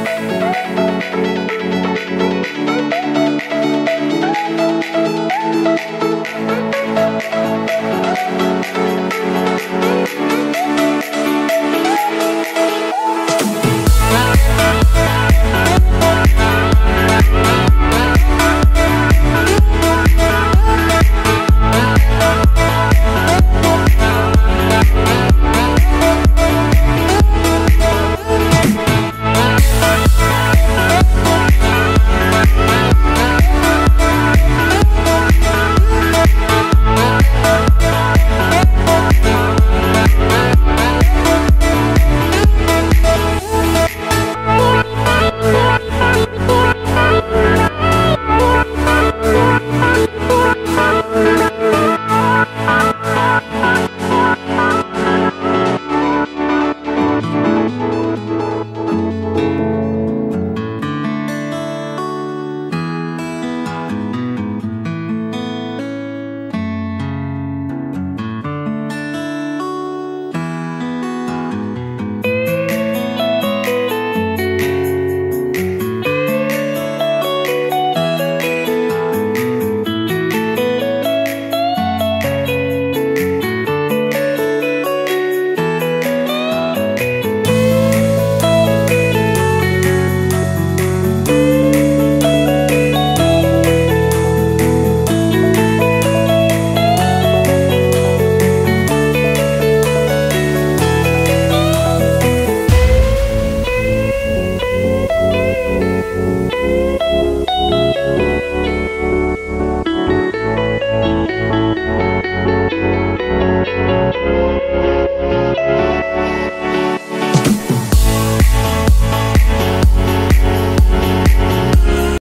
Música